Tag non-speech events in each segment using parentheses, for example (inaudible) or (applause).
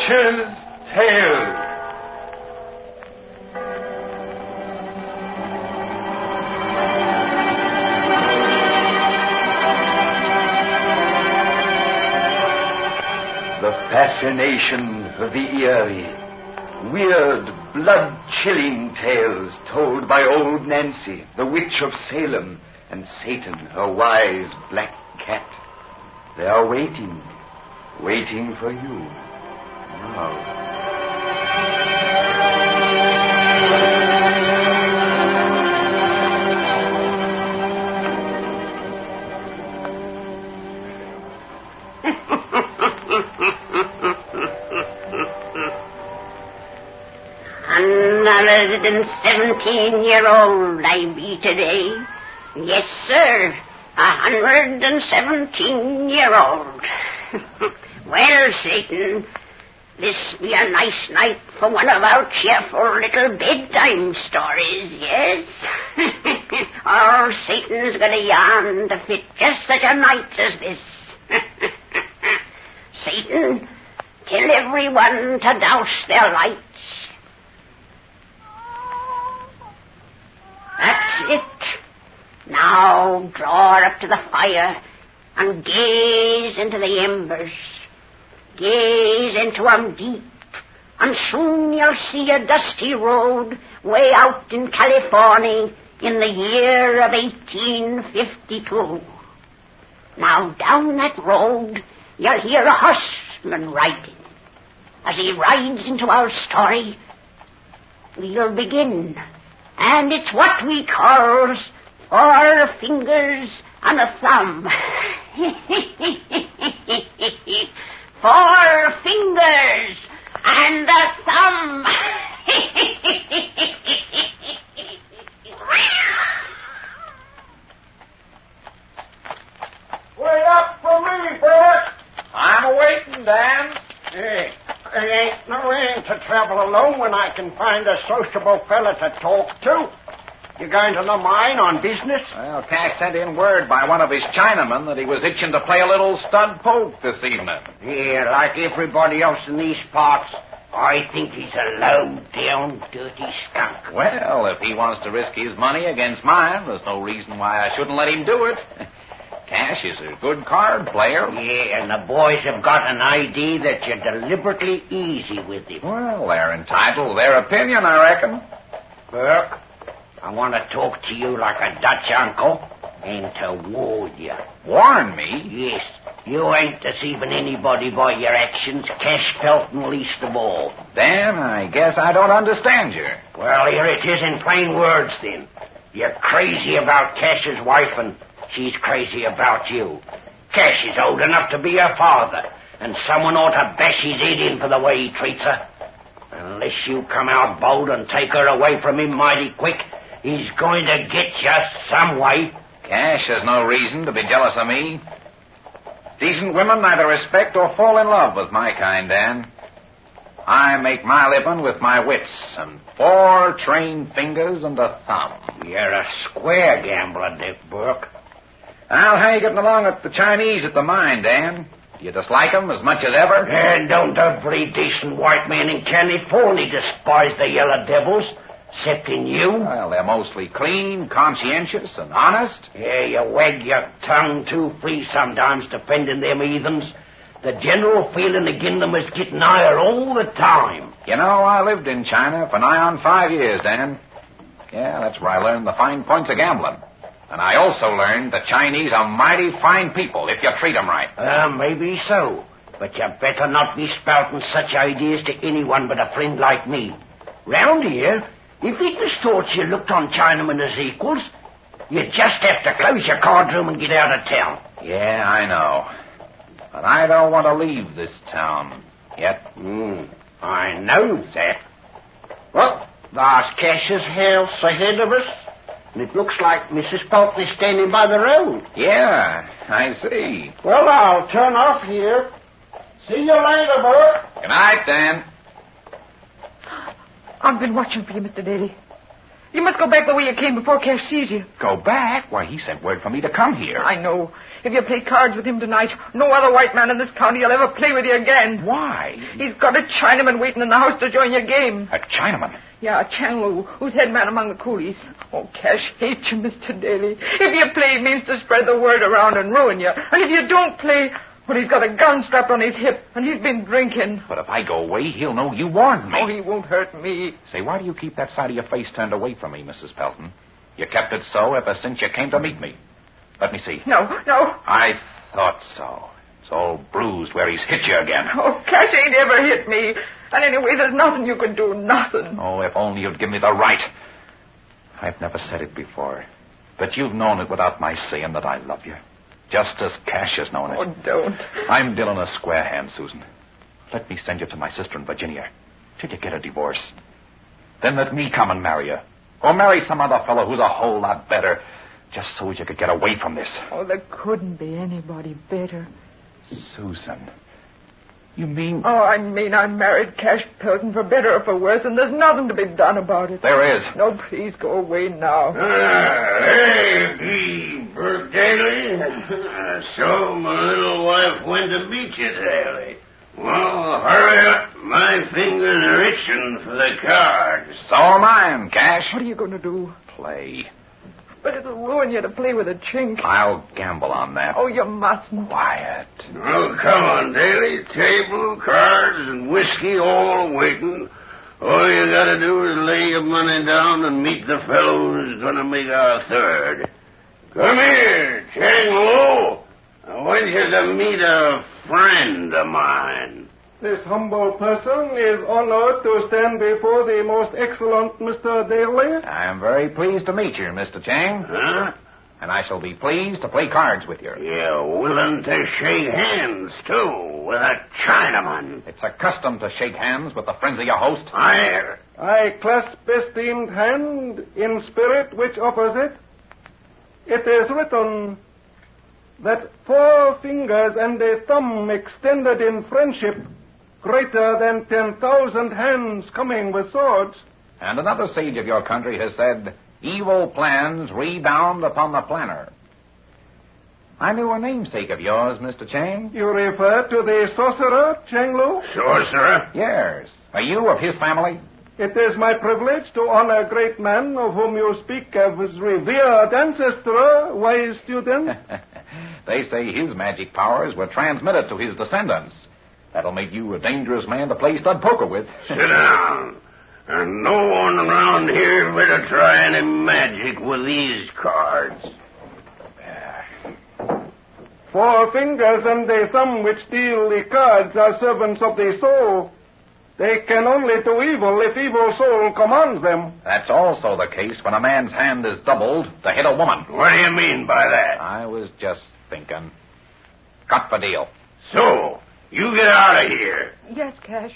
Witch's Tale. The fascination of the eerie, weird, blood-chilling tales told by old Nancy, the witch of Salem, and Satan, her wise black cat. They are waiting, waiting for you. Now. Hundred and seventeen year old I be today. Yes, sir. A hundred and seventeen year old. (laughs) well, Satan, this be a nice night for one of our cheerful little bedtime stories, yes? (laughs) oh, Satan's got a yarn to fit just such a night as this. (laughs) Satan, tell everyone to douse their lights. That's it. Now draw up to the fire and gaze into the embers. Gaze into 'em deep, and soon you'll see a dusty road way out in California in the year of 1852. Now down that road you'll hear a horseman riding. As he rides into our story, we'll begin. And it's what we calls four fingers and a thumb. (laughs) four fingers and a thumb. Wait up for me, Bert. I'm waiting, Dan. Hey, it ain't no end to travel alone when I can find a sociable fella to talk to. You going to the mine on business? Well, Cash sent in word by one of his Chinamen that he was itching to play a little stud poke this evening. Yeah, like everybody else in these parts. I think he's a low-down, dirty skunk. Well, if he wants to risk his money against mine, there's no reason why I shouldn't let him do it. (laughs) Cash is a good card player. Yeah, and the boys have got an idea that you're deliberately easy with him. Well, they're entitled to their opinion, I reckon. Burke, I want to talk to you like a Dutch uncle and to warn you. Warn me? Yes, you ain't deceiving anybody by your actions, Cash Pelton least of all. Then I guess I don't understand you. Well, here it is in plain words, then. You're crazy about Cash's wife, and she's crazy about you. Cash is old enough to be her father, and someone ought to bash his head in for the way he treats her. Unless you come out bold and take her away from him mighty quick, he's going to get you some way. Cash has no reason to be jealous of me. Decent women neither respect or fall in love with my kind, Dan. I make my living with my wits and four trained fingers and a thumb. You're a square gambler, Dick Burke. Well, how you getting along with the Chinese at the mine, Dan? Do you dislike 'em as much as ever? And don't every decent white man in California despise the yellow devils, excepting you? Well, they're mostly clean, conscientious, and honest. Yeah, you wag your tongue too free sometimes defending them heathens. The general feeling again them is getting higher all the time. You know, I lived in China for nigh on five years, Dan. Yeah, that's where I learned the fine points of gambling. And I also learned the Chinese are mighty fine people if you treat 'em right. Uh, maybe so. But you better not be spouting such ideas to anyone but a friend like me. Round here, if it was thought you looked on Chinamen as equals, you'd just have to close your card room and get out of town. Yeah, I know. But I don't want to leave this town yet. Hmm, I know that. Well, there's Cash's house ahead of us. And it looks like Mrs. Pelton is standing by the road. Yeah, I see. Well, I'll turn off here. See you later, Bert. Good night, Dan. I've been watching for you, Mr. Daly. You must go back the way you came before Cash sees you. Go back? Why, he sent word for me to come here. I know. If you play cards with him tonight, no other white man in this county will ever play with you again. Why? He's got a Chinaman waiting in the house to join your game. A Chinaman. Yeah, Chang Lu, who's head man among the coolies. Oh, Cash hates you, Mr. Daly. If you play, it means to spread the word around and ruin you. And if you don't play, well, he's got a gun strapped on his hip, and he's been drinking. But if I go away, he'll know you warned me. Oh, he won't hurt me. Say, why do you keep that side of your face turned away from me, Mrs. Pelton? You kept it so ever since you came to meet me. Let me see. No, no. I thought so. It's all bruised where he's hit you again. Oh, Cash ain't ever hit me. And anyway, there's nothing you can do. Nothing. Oh, if only you'd give me the right. I've never said it before, but you've known it without my saying that I love you. Just as Cash has known it. Oh, don't. I'm dealing a square hand, Susan. Let me send you to my sister in Virginia till you get a divorce. Then let me come and marry you. Or marry some other fellow who's a whole lot better, just so as you could get away from this. Oh, there couldn't be anybody better. Susan. You mean. Oh, I mean, I married Cash Pelton for better or for worse, and there's nothing to be done about it. There is. No, please go away now. Ah, hey. Burke Daly. Uh, so my little wife went to meet you, Daly. Well, hurry up. My fingers are itching for the cards. So am mine, Cash. What are you going to do? Play. But it'll ruin you to play with a chink. I'll gamble on that. Oh, you mustn't. Quiet. Oh, come on, Daly. Table, cards, and whiskey all waiting. All you gotta do is lay your money down and meet the fellow who's gonna make our third. Come here, Chang Lu. I want you to meet a friend of mine. This humble person is honored to stand before the most excellent Mr. Daly. I'm very pleased to meet you, Mr. Chang. Huh? And I shall be pleased to play cards with you. You're willing to shake hands, too, with a Chinaman. It's a custom to shake hands with the friends of your host. I... I clasp esteemed hand in spirit which offers it. It is written that four fingers and a thumb extended in friendship greater than ten thousand hands coming with swords. And another sage of your country has said, evil plans rebound upon the planner. I knew a namesake of yours, Mr. Chang. You refer to the sorcerer, Chang Lu? Sorcerer? Yes. Are you of his family? It is my privilege to honor a great man of whom you speak as his revered ancestor, wise student. (laughs) they say his magic powers were transmitted to his descendants. That'll make you a dangerous man to play stud poker with. Sit down. And no one around here better try any magic with these cards. Four fingers and a thumb which deal the cards are servants of the soul. They can only do evil if evil soul commands them. That's also the case when a man's hand is doubled to hit a woman. What do you mean by that? I was just thinking. Cut the deal. So, you get out of here. Yes, Cash.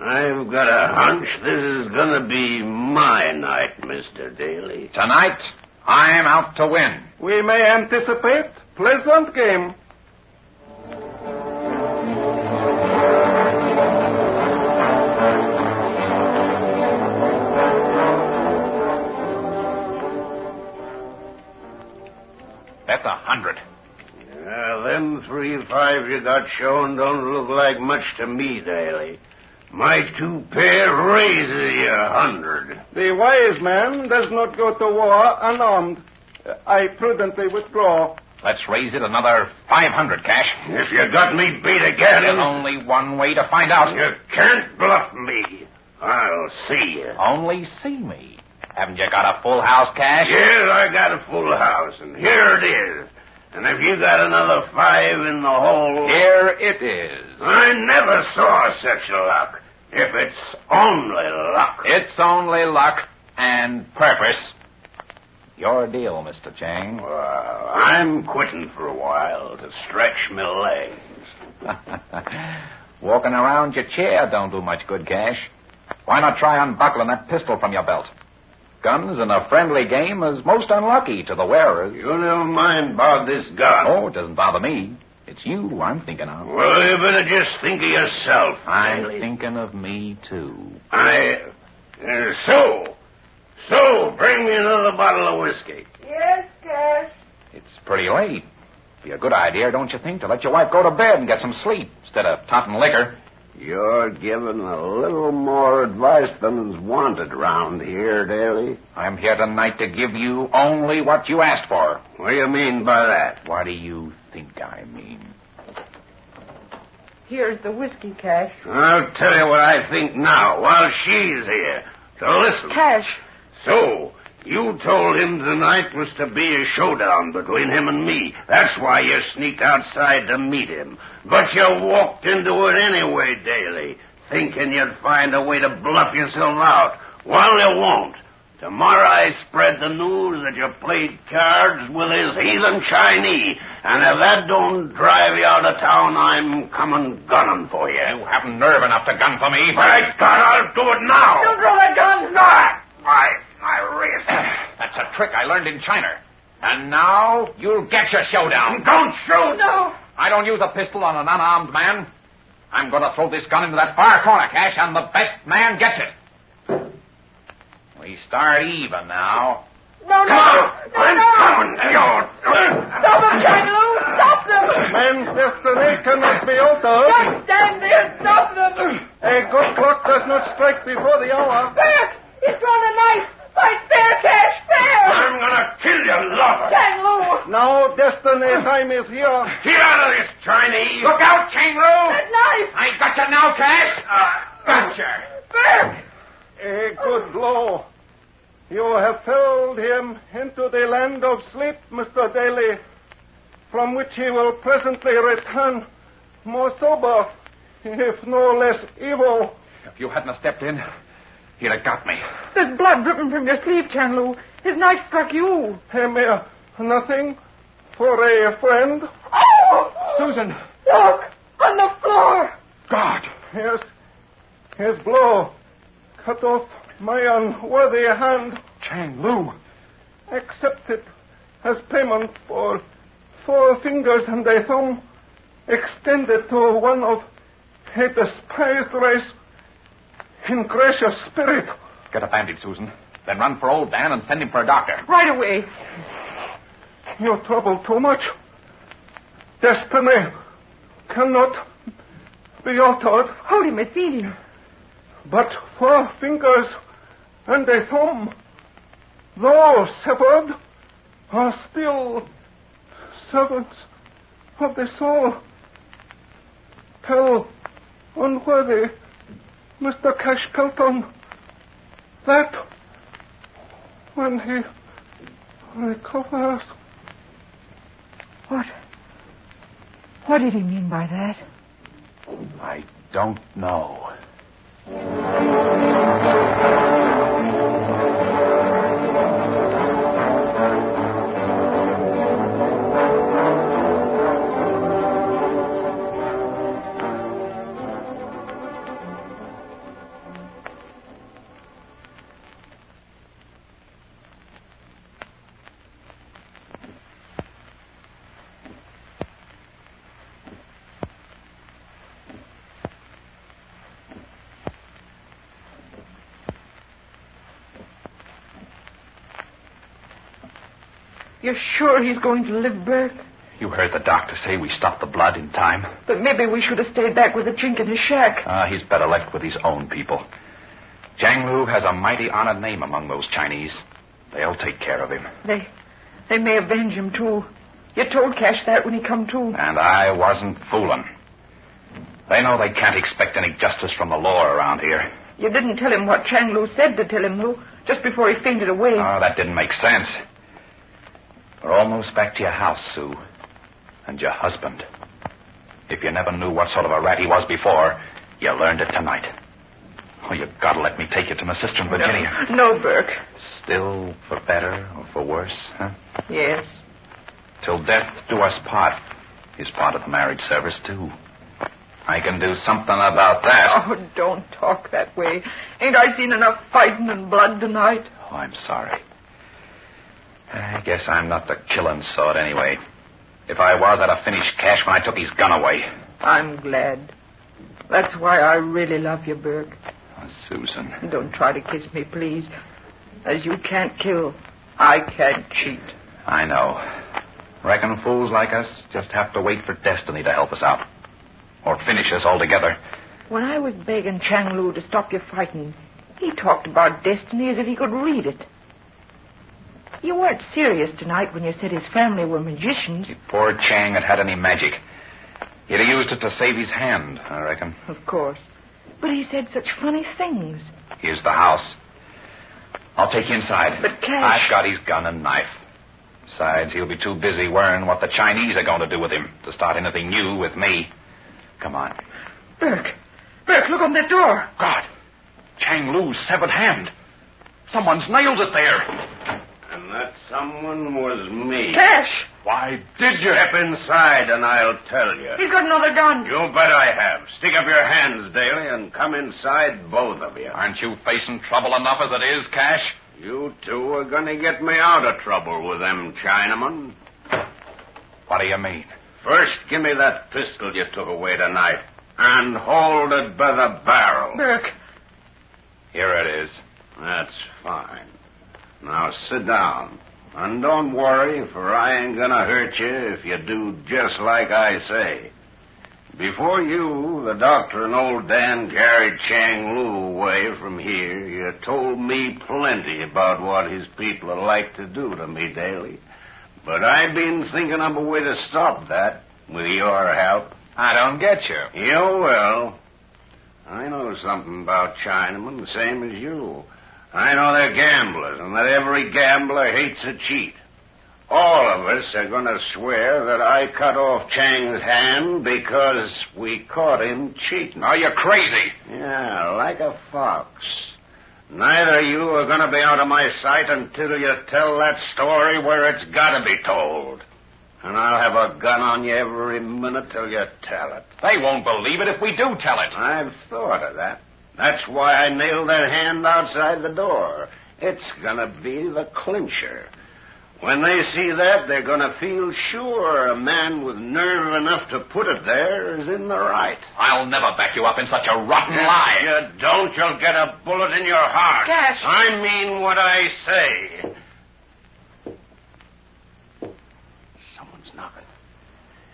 I've got a hunch this is gonna be my night, Mr. Daly. Tonight, I'm out to win. We may anticipate pleasant game. That's a hundred. Yeah, them three five you got shown don't look like much to me, Daly. My two pair raises you a hundred. The wise man does not go to war unarmed. I prudently withdraw. Let's raise it another 500, Cash. If you got me beat again, There's only one way to find out. you can't bluff me. I'll see you. Only see me. Haven't you got a full house, Cash? Yes, I got a full house, and here it is. And if you got another five in the hole, Here it is. I never saw such luck. If it's only luck. It's only luck and purpose. Your deal, Mr. Chang. Well, I'm quitting for a while to stretch my legs. (laughs) Walking around your chair don't do much good, Cash. Why not try unbuckling that pistol from your belt? Guns in a friendly game is most unlucky to the wearers. You never mind about this gun. Oh, it doesn't bother me. It's you I'm thinking of. Well, you better just think of yourself. I'm Daly. thinking of me, too. I. Uh, so, so, bring me another bottle of whiskey. Yes, Cash. It's pretty late. Be a good idea, don't you think, to let your wife go to bed and get some sleep instead of topping liquor. You're giving a little more advice than is wanted round here, Daly. I'm here tonight to give you only what you asked for. What do you mean by that? What do you think I mean? Here's the whiskey, Cash. I'll tell you what I think now, while she's here. So listen. Cash. So, you told him tonight was to be a showdown between him and me. That's why you sneaked outside to meet him. But you walked into it anyway, Daly, thinking you'd find a way to bluff yourself out. Well, you won't. Tomorrow I spread the news that you played cards with his heathen Chinese, and if that don't drive you out of town, I'm coming gunning for you. You haven't nerve enough to gun for me. By God, I'll do it now. Don't throw that gun. Not my my wrist. (clears throat) That's a trick I learned in China. And now you'll get your showdown. Don't shoot. No. I don't use a pistol on an unarmed man. I'm going to throw this gun into that far corner, Cash, and the best man gets it. We start even now. No, no. Come on. No, I'm no. coming. Stop them, Chang Lu. Stop them. Man's destiny cannot be altered. Don't stand there. Stop them. A good clock does not strike before the hour. Bear. He's drawn a knife. Fight fair, Cash. Fair. I'm gonna kill you, lover. Chang Lu. Now destiny time is here. Get out of this, Chinese. Look out, Chang Lu! That knife. I got you now, Cash. Uh, gotcha. Bear. A good blow. You have felled him into the land of sleep, Mr. Daly, from which he will presently return more sober, if no less evil. If you hadn't stepped in, he'd have got me. There's blood dripping from your sleeve, Chang Lu. His knife struck you. A mere nothing for a friend. Oh! Susan! Look! On the floor! God! Yes, his blow cut off my unworthy hand. Chang Lu! Accept it as payment for four fingers and a thumb extended to one of a despised race in gracious spirit. Get a bandage, Susan. Then run for old Dan and send him for a doctor. Right away. You trouble too much. Destiny cannot be altered, Hold him, I feed him. but four fingers and a thumb, though severed, are still servants of the soul. Tell unworthy Mr. Cash Pelton that when he recovers. What? What did he mean by that? I don't know. You're sure he's going to live, Bert? You heard the doctor say we stopped the blood in time. But maybe we should have stayed back with the chink in his shack. Ah, he's better left with his own people. Chang Lu has a mighty honored name among those Chinese. They'll take care of him. They, they may avenge him too. You told Cash that when he come to. And I wasn't fooling. They know they can't expect any justice from the law around here. You didn't tell him what Chang Lu said to tell him, Lu, just before he fainted away. Oh, that didn't make sense. We're almost back to your house, Sue. And your husband. If you never knew what sort of a rat he was before, you learned it tonight. Oh, you've got to let me take you to my sister in Virginia. No, Burke. Still for better or for worse, huh? Yes. Till death do us part is part of the marriage service, too. I can do something about that. Oh, don't talk that way. Ain't I seen enough fighting and blood tonight? Oh, I'm sorry. I guess I'm not the killing sort anyway. If I was, I'd have finished Cash when I took his gun away. I'm glad. That's why I really love you, Burke. Oh, Susan. Don't try to kiss me, please. As you can't kill, I can't cheat. I know. Reckon fools like us just have to wait for destiny to help us out. Or finish us altogether. When I was begging Chang Lu to stop your fighting, he talked about destiny as if he could read it. You weren't serious tonight when you said his family were magicians. If poor Chang had had any magic, he'd have used it to save his hand, I reckon. Of course. But he said such funny things. Here's the house. I'll take you inside. But Cash- I've got his gun and knife. Besides, he'll be too busy worrying what the Chinese are going to do with him to start anything new with me. Come on. Burke! Burke, look on that door. God! Chang Lu's severed hand. Someone's nailed it there. And that someone was me. Cash! Why did you? Step inside and I'll tell you. He's got another gun. You bet I have. Stick up your hands, Daly, and come inside, both of you. Aren't you facing trouble enough as it is, Cash? You two are going to get me out of trouble with them Chinamen. What do you mean? First, give me that pistol you took away tonight. And hold it by the barrel. Burke, Here it is. That's fine. Now sit down. And don't worry, for I ain't gonna hurt you if you do just like I say. Before you, the doctor, and old Dan carried Chang Lu away from here, you told me plenty about what his people are like to do to me Daly. But I've been thinking of a way to stop that, with your help. I don't get you. You will. I know something about Chinamen, the same as you. I know they're gamblers, and that every gambler hates a cheat. All of us are going to swear that I cut off Chang's hand because we caught him cheating. Are you're crazy. Yeah, like a fox. Neither of you are going to be out of my sight until you tell that story where it's got to be told. And I'll have a gun on you every minute till you tell it. They won't believe it if we do tell it. I've thought of that. That's why I nailed that hand outside the door. It's gonna be the clincher. When they see that, they're gonna feel sure a man with nerve enough to put it there is in the right. I'll never back you up in such a rotten lie. You don't, you'll get a bullet in your heart. Cash. I mean what I say. Someone's knocking.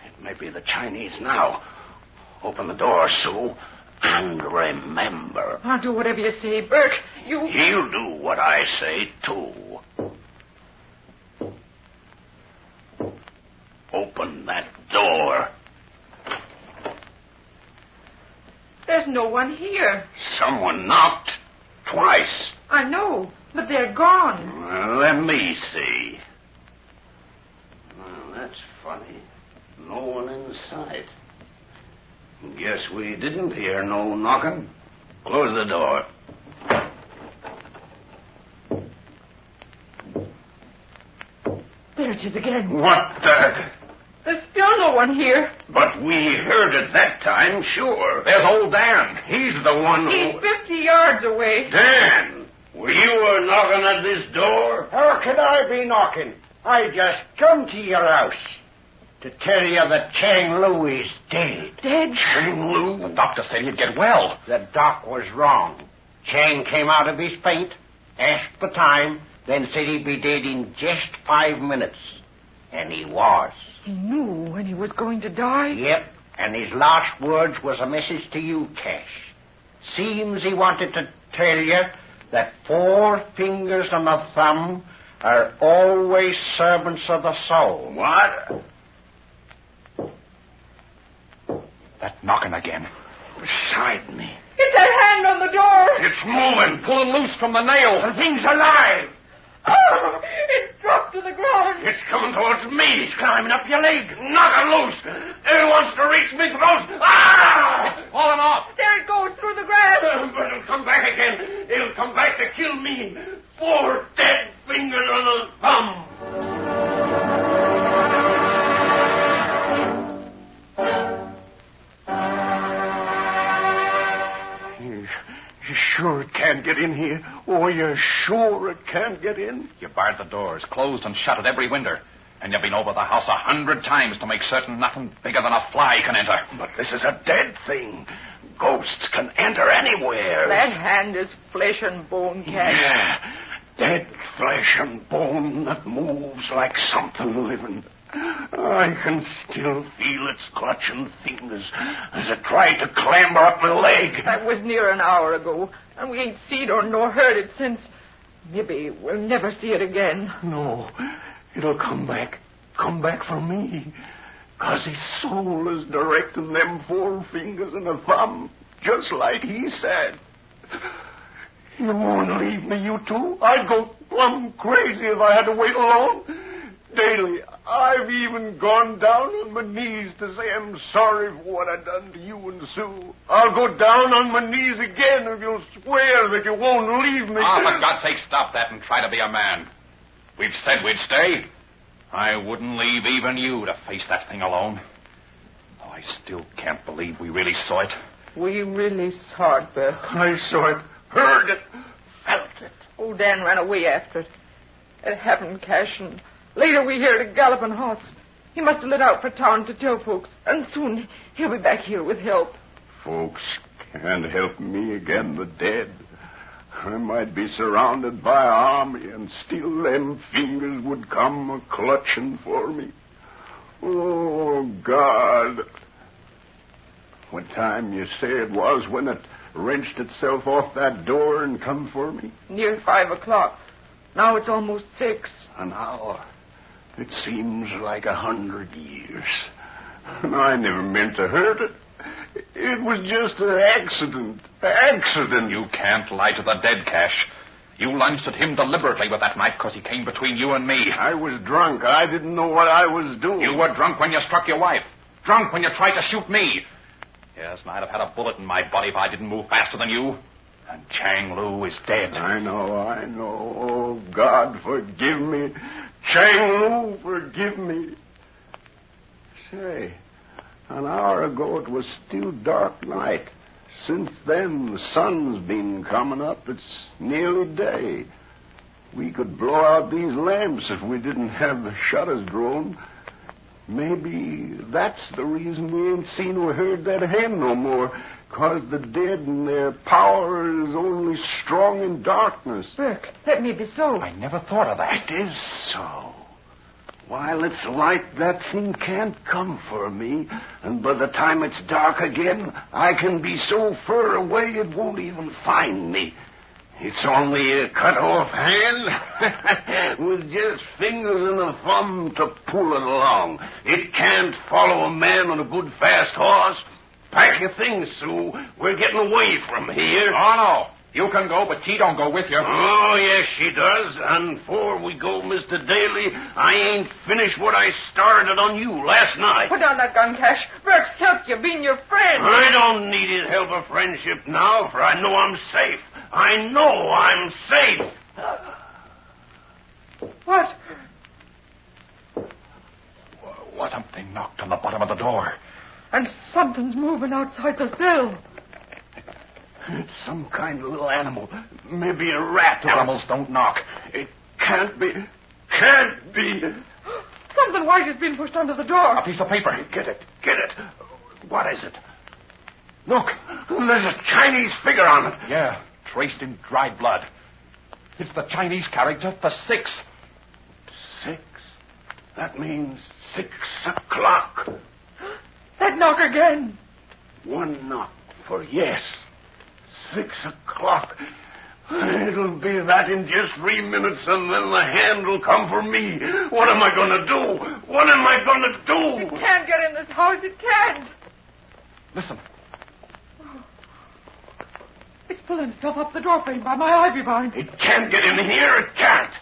It may be the Chinese now. Open the door, Sue. And remember, I'll do whatever you say. Burke, you... he'll do what I say, too. Open that door. There's no one here. Someone knocked. Twice. I know, but they're gone. Well, let me see. Well, that's funny. No one in sight. Guess we didn't hear no knocking. Close the door. There it is again. What the? There's still no one here. But we heard it that time, sure. There's old Dan. He's the one who. He's 50 yards away. Dan, were you knocking at this door? How could I be knocking? I just come to your house to tell you that Chang Lu is dead. Dead? Chang Lu? The doctor said he'd get well. The doc was wrong. Chang came out of his faint, asked the time, then said he'd be dead in just five minutes. And he was. He knew when he was going to die. Yep, and his last words was a message to you, Cash. Seems he wanted to tell you that four fingers and a thumb are always servants of the soul. What? That knocking again. Beside me. It's that hand on the door. It's moving. Pulling loose from the nail. The thing's alive. Oh, it dropped to the ground. It's coming towards me. It's climbing up your leg. Knock it loose. It wants to reach me throat. Ah! It's falling off. There it goes through the grass. (laughs) But it'll come back again. It'll come back to kill me. Four dead fingers on a thumb. Get in here? Oh, you're sure it can't get in? You barred the doors, closed and shut at every window. And you've been over the house a hundred times to make certain nothing bigger than a fly can enter. But this is a dead thing. ghosts can enter anywhere. That hand is flesh and bone, Cash. Yeah, dead flesh and bone that moves like something living. I can still feel its clutching fingers as it tried to clamber up my leg. That was near an hour ago, and we ain't seen or nor heard it since. Maybe we'll never see it again. No, it'll come back. Come back for me. Cause his soul is directing them four fingers and a thumb, just like he said. You won't leave me, you two. I'd go plumb crazy if I had to wait alone. Daly, I've even gone down on my knees to say I'm sorry for what I've done to you and Sue. I'll go down on my knees again if you'll swear that you won't leave me. Ah, for God's sake, stop that and try to be a man. We've said we'd stay. I wouldn't leave even you to face that thing alone. Oh, I still can't believe we really saw it. We really saw it, Burke. I saw it, heard it, felt it. Old Dan ran away after it. It happened, Cash, and later we heard a galloping horse. He must have lit out for town to tell folks, and soon he'll be back here with help. Folks can't help me again the dead. I might be surrounded by an army, and still them fingers would come a clutching for me. Oh, God. What time you say it was when it wrenched itself off that door and come for me? Near five o'clock. Now it's almost six. An hour. It seems like a hundred years. I never meant to hurt it. It was just an accident. Accident. You can't lie to the dead, Cash. You lunged at him deliberately with that knife because he came between you and me. I was drunk. I didn't know what I was doing. You were drunk when you struck your wife. Drunk when you tried to shoot me. Yes, and I'd have had a bullet in my body if I didn't move faster than you. And Chang Lu is dead. I know, I know. Oh, God, forgive me. Chang Lu, forgive me. Say, an hour ago it was still dark night. Since then, the sun's been coming up. It's nearly day. We could blow out these lamps if we didn't have the shutters drawn. Maybe that's the reason we ain't seen or heard that hen no more. Cause the dead and their power is only strong in darkness. Burke, that may be so. I never thought of that. It is so. While it's light, that thing can't come for me. And by the time it's dark again, I can be so far away it won't even find me. It's only a cut off hand (laughs) with just fingers and a thumb to pull it along. It can't follow a man on a good fast horse. Pack your things, Sue. We're getting away from here. Oh, no. You can go, but she don't go with you. Oh, yes, she does. And before we go, Mr. Daly, I ain't finished what I started on you last night. Put down that gun, Cash. Burke's helped you, being your friend. I don't need his help or friendship now, for I know I'm safe. I know I'm safe. What? What? Something knocked on the bottom of the door. And something's moving outside the cell. It's some kind of little animal. Maybe a rat. or- Animals don't knock. It can't be. Can't be. Something white has been pushed under the door. A piece of paper. Get it. Get it. What is it? Look. There's a Chinese figure on it. Yeah, traced in dried blood. It's the Chinese character for six. Six. That means six o'clock. That knock again. One knock for yes. Six o'clock. It'll be that in just three minutes, and then the hand will come for me. What am I going to do? What am I going to do? It do? can't get in this house. It can't. Listen. Oh. It's pulling itself up the doorframe by my ivy vine. It can't get in here. It can't.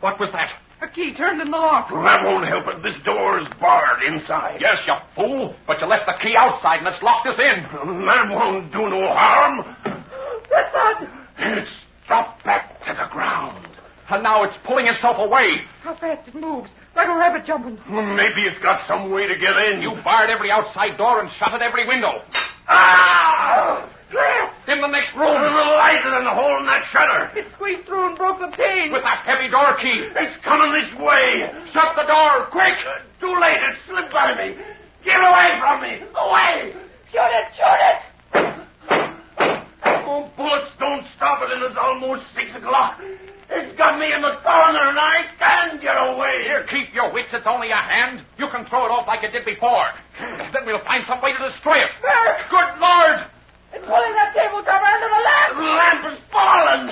What was that? A key turned in the lock. Well, that won't help it. This door is barred inside. Yes, you fool. But you left the key outside and it's locked us in. That won't do no harm. What's that? It's dropped back to the ground. And now it's pulling itself away. How fast it moves. Like a rabbit jumping. Maybe it's got some way to get in. You barred every outside door and shut at every window. Ah! Glass! In the next There's room. a little light in the hole in that shutter. It squeezed through and broke the pane. With that heavy door key. It's coming this way. Shut the door, quick! Uh, Too late. It slipped by me. Get away from me. Away. Shoot it! Shoot it! Oh, bullets don't stop it, and it's almost six o'clock. It's got me in the corner, and I can't get away. Here, keep your wits. It's only a hand. You can throw it off like you did before. Then we'll find some way to destroy it. Good Lord! It's pulling that table cover under the lamp. The lamp is fallen.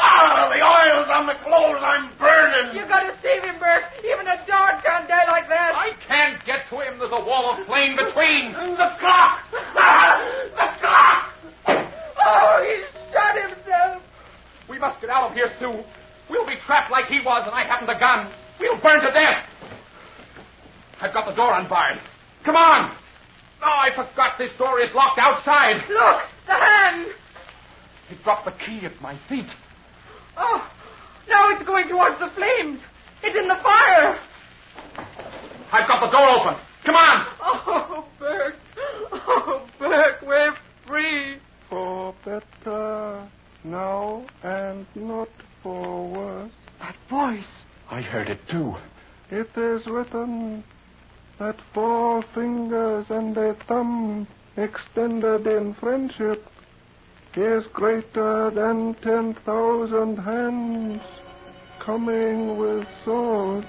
Ah, the oil's on the clothes. I'm burning. You've gotta save him, Bert. Even a dog can't die like that. I can't get to him. There's a wall of flame (laughs) between. The clock. Ah, (laughs) the clock. Oh, he's shot himself. We must get out of here, Sue. We'll be trapped like he was, and I haven't a gun. We'll burn to death. I've got the door unbarred. Come on. Oh, I forgot this door is locked outside. Look, the hand. He dropped the key at my feet. Oh, now it's going towards the flames. It's in the fire. I've got the door open. Come on. Oh, Bert. Oh, Bert, we're free. For better now and not for worse. That voice. I heard it too. It is written that four fingers and a thumb extended in friendship is greater than ten thousand hands coming with swords.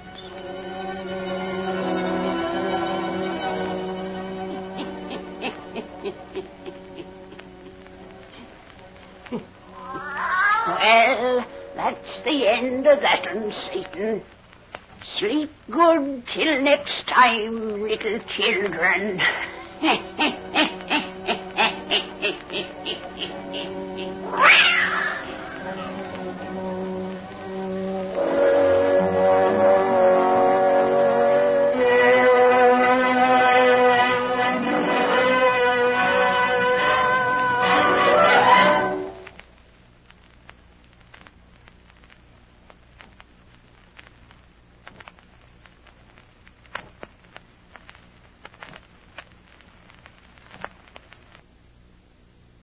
Well, that's the end of that one, Satan. Sleep good till next time, little children. (laughs)